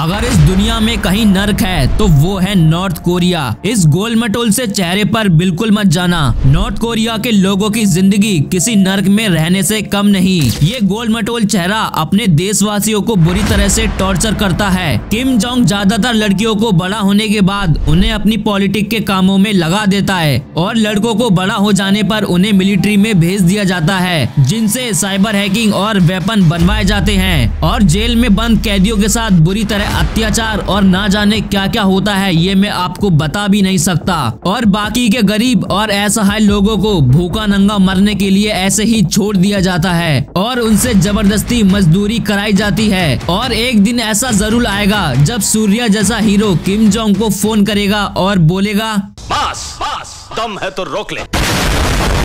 अगर इस दुनिया में कहीं नर्क है तो वो है नॉर्थ कोरिया। इस गोल मटोल से चेहरे पर बिल्कुल मत जाना। नॉर्थ कोरिया के लोगों की ज़िंदगी किसी नर्क में रहने से कम नहीं। ये गोल मटोल चेहरा अपने देशवासियों को बुरी तरह से टॉर्चर करता है। किम जोंग ज़्यादातर लड़कियों को बड़ा होने के बाद उन्हें अपनी पॉलिटिक के कामों में लगा देता है और लड़कों को बड़ा हो जाने पर उन्हें मिलिट्री में भेज दिया जाता है, जिनसे साइबर हैकिंग और वेपन बनवाए जाते हैं। और जेल में बंद कैदियों के साथ बुरी तरह अत्याचार और ना जाने क्या क्या होता है, ये मैं आपको बता भी नहीं सकता। और बाकी के गरीब और असहाय लोगों को भूखा नंगा मरने के लिए ऐसे ही छोड़ दिया जाता है और उनसे ज़बरदस्ती मजदूरी कराई जाती है। और एक दिन ऐसा ज़रूर आएगा जब सूर्या जैसा हीरो किम जोंग को फ़ोन करेगा और बोलेगा, बस बस, दम है तो रोक ले।